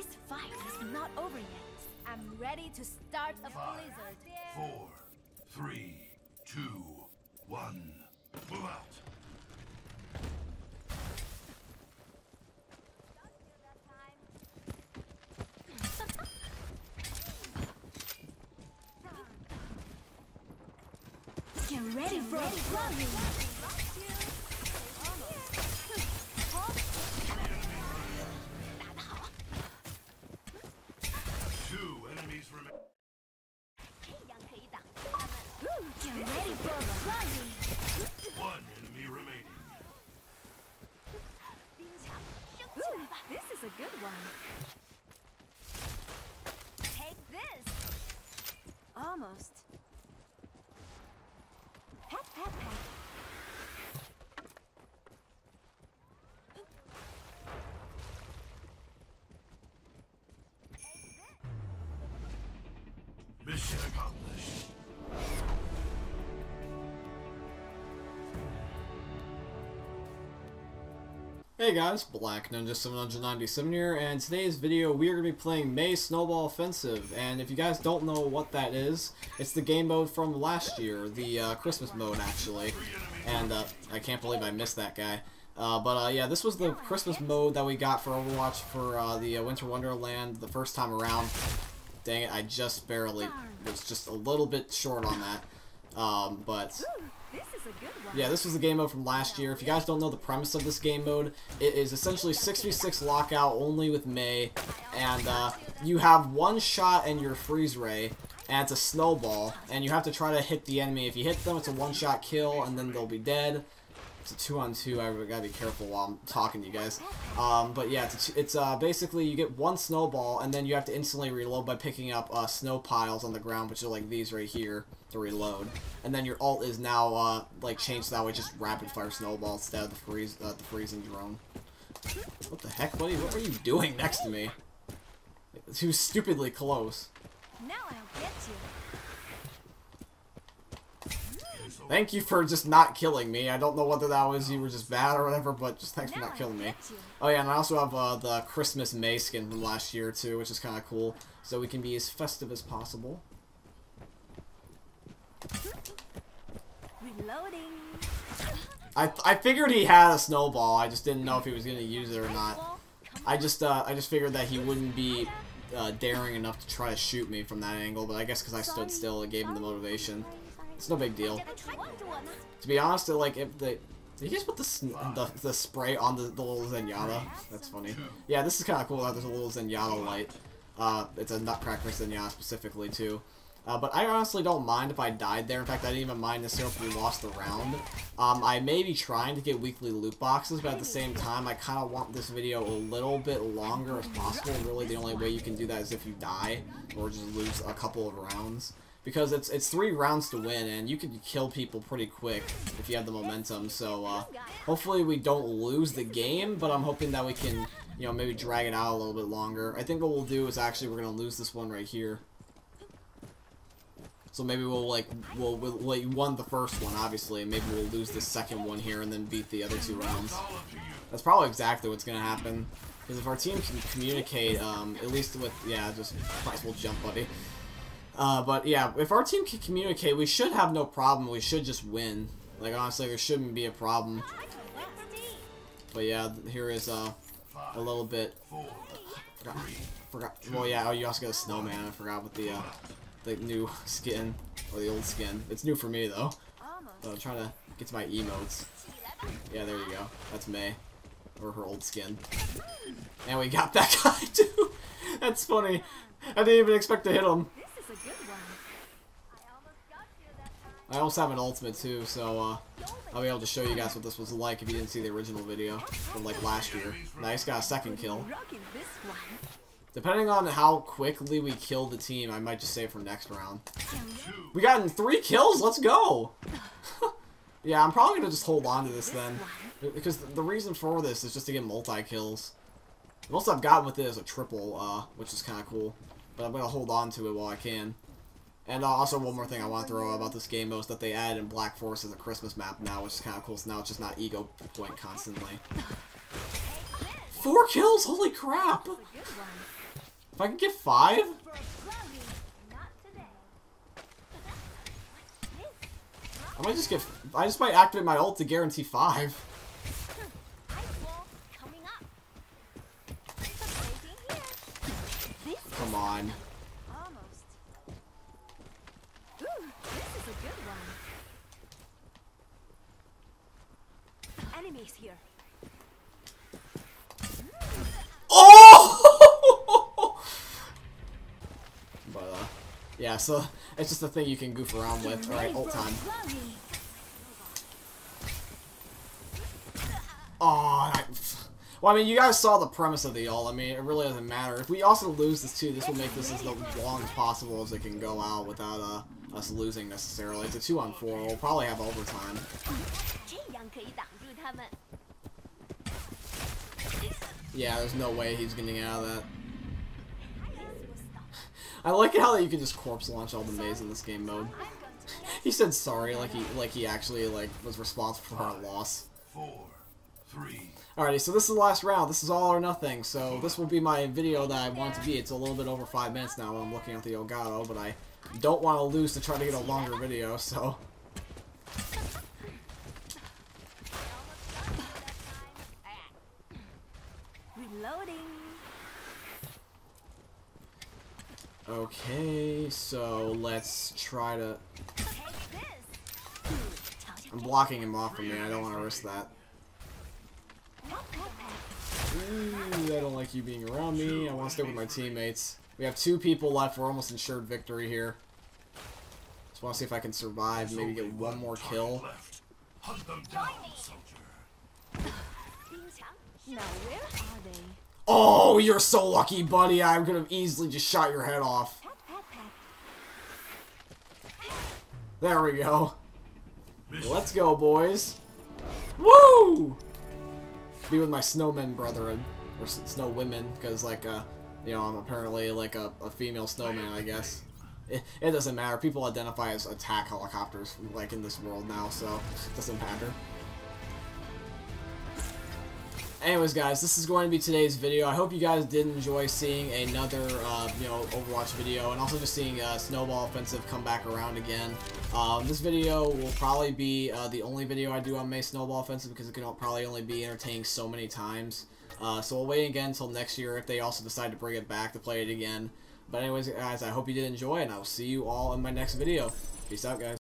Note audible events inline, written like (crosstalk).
This fight is not over yet. I'm ready to start a Five, blizzard. four, three, two, one. Move out. Get ready for a one. Take this. Almost. Pat, pat, pat. Mission accomplished. Hey guys, Black Ninja 797 here, and today's video we are going to be playing Mei Snowball Offensive, and if you guys don't know what that is, it's the game mode from last year, the uh, Christmas mode actually, and uh, I can't believe I missed that guy. Uh, but uh, yeah, this was the Christmas mode that we got for Overwatch for uh, the uh, Winter Wonderland the first time around. Dang it, I just barely was just a little bit short on that. Um, but Yeah, this was the game mode from last year. If you guys don't know the premise of this game mode, it is essentially 6v6 lockout only with Mei, and uh, you have one shot and your freeze ray, and it's a snowball, and you have to try to hit the enemy. If you hit them, it's a one-shot kill, and then they'll be dead. It's a two-on-two. I gotta be careful while I'm talking to you guys. Um, but yeah, it's, it's uh, basically you get one snowball, and then you have to instantly reload by picking up uh, snow piles on the ground, which are like these right here to reload. And then your alt is now uh, like changed that way, just rapid fire snowball instead of the freeze, uh, the freezing drone. What the heck, buddy? What were you doing next to me? Too stupidly close. Now I'll get you. Thank you for just not killing me. I don't know whether that was you were just bad or whatever, but just thanks for not killing me. Oh yeah, and I also have uh, the Christmas Mei skin from last year too, which is kind of cool. So we can be as festive as possible. Reloading. I, I figured he had a snowball. I just didn't know if he was gonna use it or not. I just uh, I just figured that he wouldn't be uh, daring enough to try to shoot me from that angle, but I guess because I stood still, it gave him the motivation. It's no big deal. To be honest, it, like if the did you guys put the, the the spray on the, the little Zenyatta? That's funny. Yeah, this is kind of cool that there's a little Zenyatta light. Uh, it's a Nutcracker Zenyatta specifically too. Uh, but I honestly don't mind if I died there. In fact, I didn't even mind necessarily if we lost the round. Um, I may be trying to get weekly loot boxes, but at the same time, I kind of want this video a little bit longer as possible. Really, the only way you can do that is if you die or just lose a couple of rounds. Because it's it's three rounds to win, and you can kill people pretty quick if you have the momentum. So uh, hopefully we don't lose the game, but I'm hoping that we can, you know, maybe drag it out a little bit longer. I think what we'll do is actually we're gonna lose this one right here. So maybe we'll like we'll, we'll like won the first one obviously, and maybe we'll lose the second one here and then beat the other two rounds. That's probably exactly what's gonna happen. Because if our team can communicate, um, at least with yeah, just might as well jump, buddy. Uh, but yeah, if our team can communicate, we should have no problem. We should just win. Like honestly, there shouldn't be a problem. But yeah, here is uh, a little bit. Forgot. forgot well, yeah. Oh, you also got a snowman. I forgot with the uh, the new skin or the old skin. It's new for me though. I'm trying to get to my emotes. Yeah, there you go. That's Mei. Or her old skin. And we got that (laughs) guy too. That's funny. I didn't even expect to hit him. I also have an ultimate too, so uh, I'll be able to show you guys what this was like if you didn't see the original video from like last year. Nice, got a second kill. Depending on how quickly we kill the team, I might just save for next round. We got three kills. Let's go. (laughs) yeah, I'm probably gonna just hold on to this then, because the reason for this is just to get multi kills. The most I've gotten with it is a triple, uh, which is kind of cool. But I'm gonna hold on to it while I can. And uh, also one more thing I want to throw about this game is that they added in Black Forest as a Christmas map now, which is kind of cool. So now it's just not ego point constantly. Four kills? Holy crap! That's a good one. If I can get five? I might just get. I just might activate my ult to guarantee five. Come on. Enemies here. Oh! but uh, yeah, so it's just a thing you can goof around with. Alright, ult time. Oh, I, well, I mean, you guys saw the premise of the all. I mean, it really doesn't matter. If we also lose this too, this will make this as long as possible as it can go out without uh, us losing necessarily. It's a two on four. We'll probably have overtime. Yeah, there's no way he's getting out of that. I like how that you can just corpse launch all the Meis in this game mode. (laughs) he said sorry like he like he actually like was responsible for our loss. Four, three. Alrighty, so this is the last round. This is all or nothing. So this will be my video that I want to be. It's a little bit over five minutes now. I'm looking at the Elgato, but I don't want to lose to try to get a longer video. So. Okay, so let's try to... I'm blocking him off from me. I don't want to risk that. Ooh, I don't like you being around me. I want to stay with my teammates. We have two people left. We're almost insured victory here. Just want to see if I can survive. Maybe get one more kill. Now, where are they? Oh, you're so lucky, buddy. I could have easily just shot your head off. There we go. Let's go, boys. Woo! Be with my snowmen brethren. Or snow women, because, like, uh, you know, I'm apparently, like, a, a female snowman, I guess. It, it doesn't matter. People identify as attack helicopters, like, in this world now, so it doesn't matter. Anyways, guys, this is going to be today's video. I hope you guys did enjoy seeing another, uh, you know, Overwatch video, and also just seeing uh, Snowball Offensive come back around again. Um, this video will probably be uh, the only video I do on Mei Snowball Offensive because it can probably only be entertaining so many times. Uh, so we'll wait again until next year if they also decide to bring it back to play it again. But anyways, guys, I hope you did enjoy, and I will see you all in my next video. Peace out, guys.